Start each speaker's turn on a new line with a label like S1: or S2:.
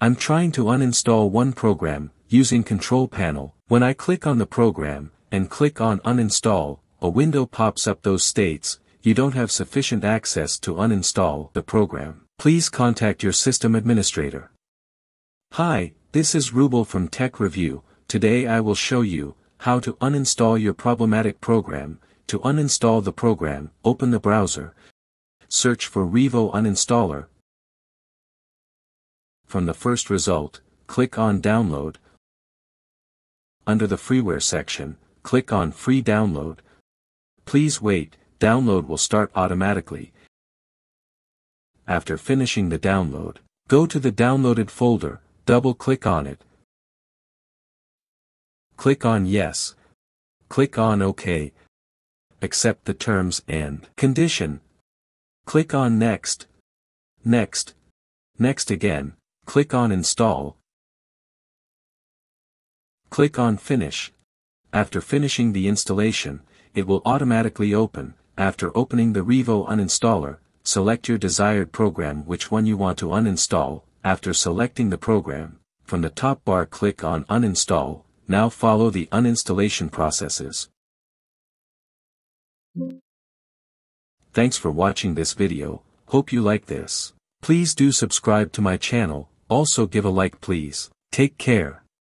S1: I'm trying to uninstall one program, using Control Panel, when I click on the program, and click on Uninstall, a window pops up those states, you don't have sufficient access to uninstall the program. Please contact your system administrator. Hi, this is Rubel from Tech Review, today I will show you, how to uninstall your problematic program, to uninstall the program, open the browser, search for Revo Uninstaller. From the first result, click on Download. Under the freeware section, click on Free Download. Please wait, download will start automatically. After finishing the download, go to the downloaded folder, double-click on it. Click on Yes. Click on OK. Accept the terms and condition. Click on Next. Next. Next again, click on Install. Click on Finish. After finishing the installation, it will automatically open. After opening the Revo uninstaller, select your desired program which one you want to uninstall. After selecting the program, from the top bar click on Uninstall, now follow the uninstallation processes. Thanks for watching this video, hope you like this. Please do subscribe to my channel, also give a like please. Take care.